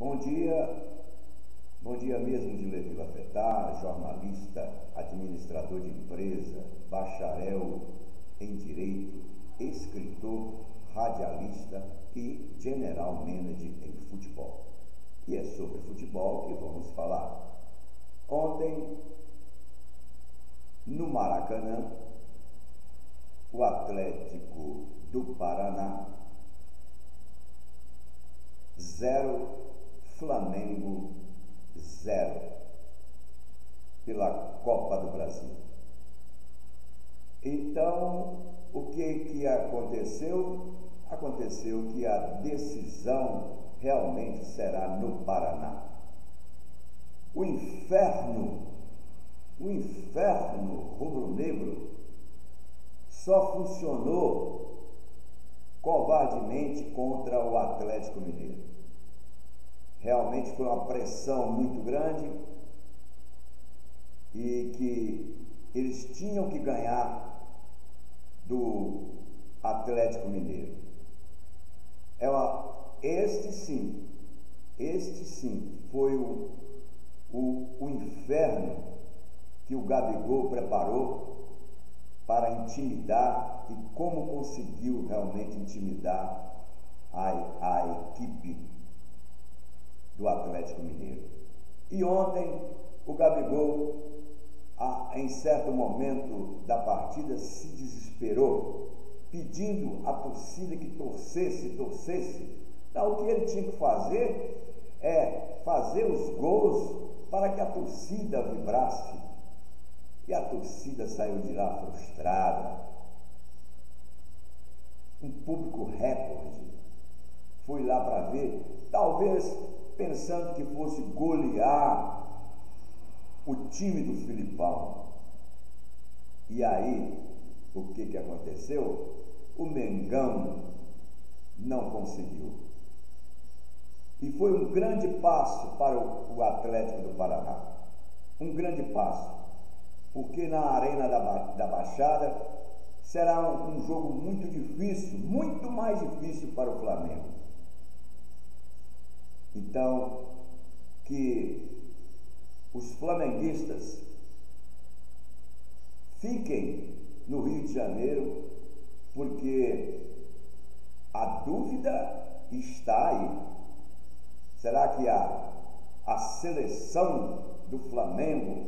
Bom dia, bom dia mesmo de Levi Lafetar, jornalista, administrador de empresa, bacharel em direito, escritor, radialista e general manager em futebol. E é sobre futebol que vamos falar. Ontem, no Maracanã, o Atlético do Paraná, zero Flamengo 0 pela Copa do Brasil. Então, o que, que aconteceu? Aconteceu que a decisão realmente será no Paraná. O inferno, o inferno rubro-negro só funcionou covardemente contra o Atlético Mineiro. Realmente foi uma pressão muito grande e que eles tinham que ganhar do Atlético Mineiro. É uma, este sim, este sim foi o, o, o inferno que o Gabigol preparou para intimidar e como conseguiu realmente intimidar a, a equipe do Atlético Mineiro. E ontem o Gabigol, em certo momento da partida, se desesperou, pedindo à torcida que torcesse, torcesse. Então, o que ele tinha que fazer é fazer os gols para que a torcida vibrasse. E a torcida saiu de lá frustrada. Um público recorde. Fui lá para ver, talvez pensando que fosse golear o time do Filipão. E aí, o que, que aconteceu? O Mengão não conseguiu. E foi um grande passo para o, Atlético do Paraná. Um grande passo. Porque na Arena da, da Baixada será um, um jogo muito difícil, muito mais difícil para o Flamengo. Então, que os flamenguistas fiquem no Rio de Janeiro, porque a dúvida está aí. Será que a, a seleção do Flamengo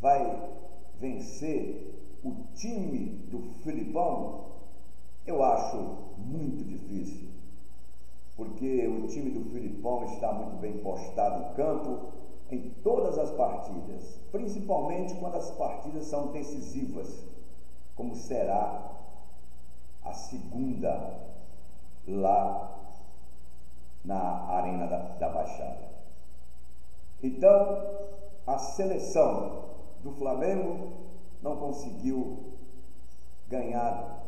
vai vencer o time do Filipão? Eu acho muito difícil porque o time do Filipão está muito bem postado em campo em todas as partidas, principalmente quando as partidas são decisivas, como será a segunda lá na Arena da, da Baixada. Então, a seleção do Flamengo não conseguiu ganhar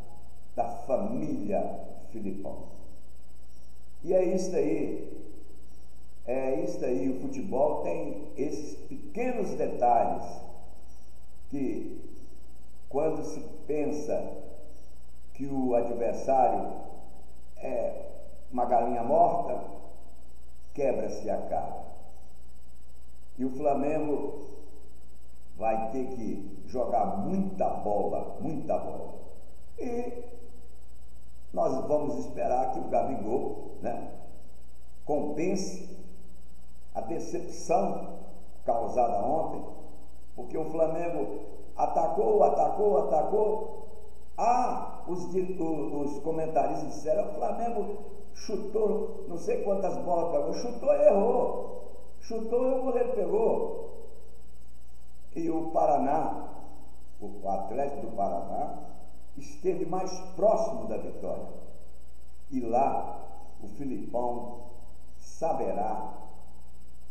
da família Filipão. E é isso aí. É isso aí, o futebol tem esses pequenos detalhes que quando se pensa que o adversário é uma galinha morta, quebra-se a cara. E o Flamengo vai ter que jogar muita bola, muita bola. E nós vamos esperar que o Gabigol né, compense a decepção causada ontem, porque o Flamengo atacou, atacou, atacou. Ah, os, os comentaristas disseram: o Flamengo chutou, não sei quantas bolas pegou, chutou e errou. Chutou e o goleiro pegou. E o Paraná, o Atlético do Paraná, esteve mais próximo da vitória. E lá o Filipão saberá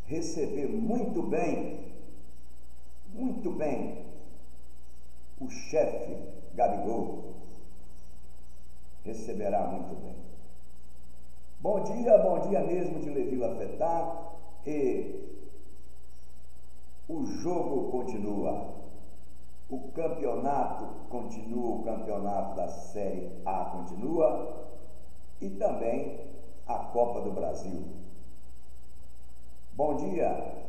receber muito bem, muito bem, o chefe Gabigol. Receberá muito bem. Bom dia, bom dia mesmo de Levi Lafetar e o jogo continua. O campeonato continua, o campeonato da Série A continua e também a Copa do Brasil. Bom dia.